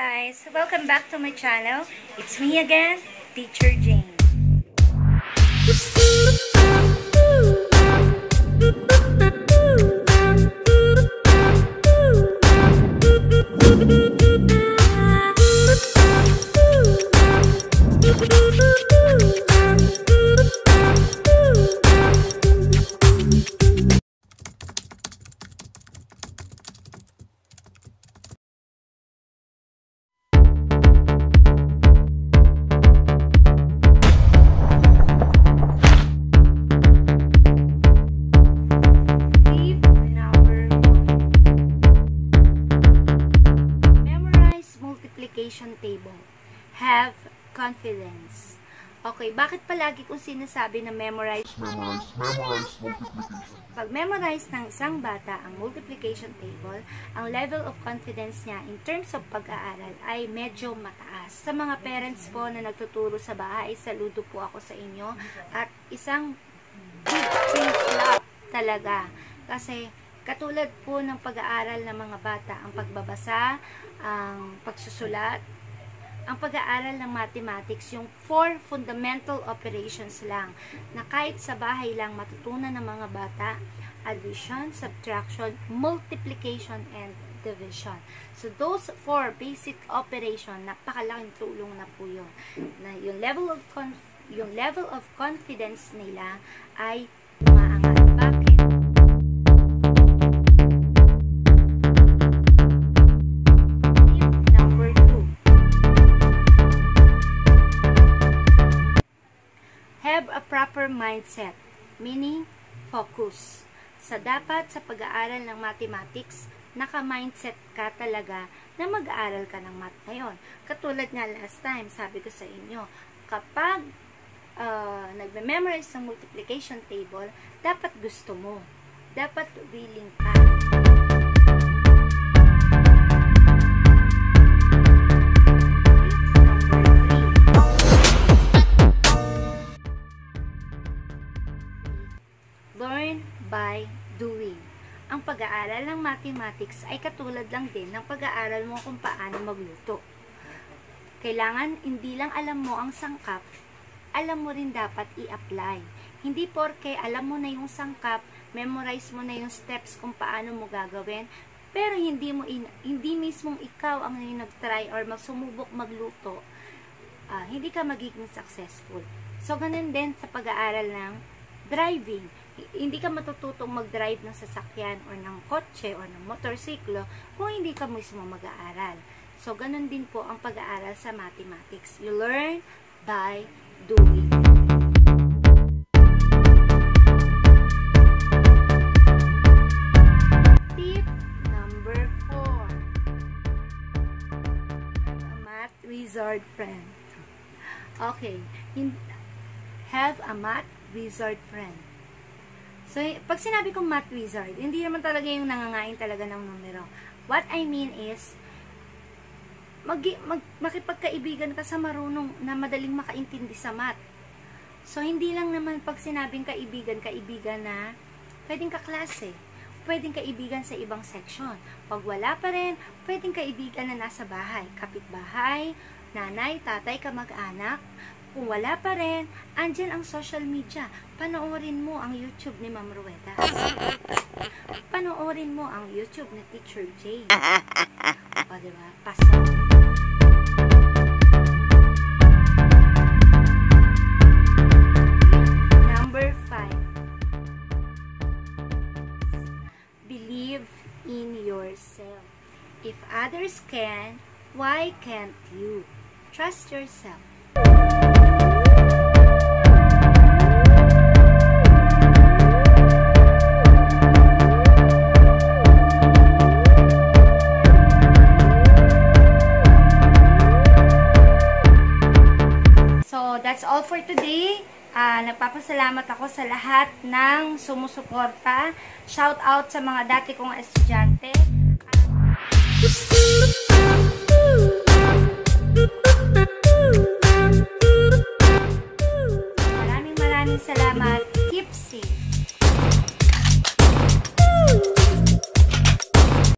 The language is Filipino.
guys! Welcome back to my channel. It's me again, Teacher Jane. Multiplication table. Have confidence. Okay, bakit palagi kong sinasabi na memorize? memorize, memorize multiplication. Pag memorize ng isang bata ang multiplication table, ang level of confidence niya in terms of pag-aaral ay medyo mataas. Sa mga parents po na nagtuturo sa bahay, saludo po ako sa inyo at isang big clap talaga. Kasi katulad po ng pag-aaral ng mga bata, ang pagbabasa, ang pagsusulat, ang pag-aaral ng mathematics, yung four fundamental operations lang, na kahit sa bahay lang matutunan ng mga bata, addition, subtraction, multiplication, and division. So, those four basic operation, napakalaking tulong na po yun. Na yung level of conf- yung level of confidence nila ay umaangat. Have a proper mindset, meaning focus. Sa dapat sa pag-aaral ng mathematics, naka-mindset ka talaga na mag-aaral ka ng math ngayon. Katulad nga last time, sabi ko sa inyo, kapag uh, nagme-memorize ng multiplication table, dapat gusto mo. Dapat willing ka. Pag-aaral ng mathematics ay katulad lang din ng pag-aaral mo kung paano magluto. Kailangan hindi lang alam mo ang sangkap, alam mo rin dapat i-apply. Hindi porke alam mo na yung sangkap, memorize mo na yung steps kung paano mo gagawin, pero hindi mo in, hindi mismong ikaw ang nag-try or magsumubok magluto, ah, hindi ka magiging successful. So, ganun din sa pag-aaral ng driving. Hindi ka matututong mag-drive ng sasakyan or ng kotse or ng motorsiklo kung hindi ka mismo mag-aaral. So, ganun din po ang pag-aaral sa mathematics. You learn by doing. Tip number four. A math wizard friend. Okay. Have a math wizard friend. So, pag sinabi kong math wizard, hindi naman talaga yung nangangain talaga ng numero. What I mean is, mag, mag, makipagkaibigan ka sa marunong na madaling makaintindi sa math. So, hindi lang naman pag sinabing kaibigan, kaibigan na pwedeng kaklase. Pwedeng kaibigan sa ibang section. Pag wala pa rin, pwedeng kaibigan na nasa bahay. Kapitbahay, nanay, tatay, kamag-anak. Kung wala pa rin, andyan ang social media. Panoorin mo ang YouTube ni Ma'am Rueda. Panoorin mo ang YouTube ni Teacher Jane. O, diba? Pasok. Number five. Believe in yourself. If others can, why can't you? Trust yourself. for today. Uh, nagpapasalamat ako sa lahat ng sumusuporta. Shout out sa mga dati kong estudyante. Uh,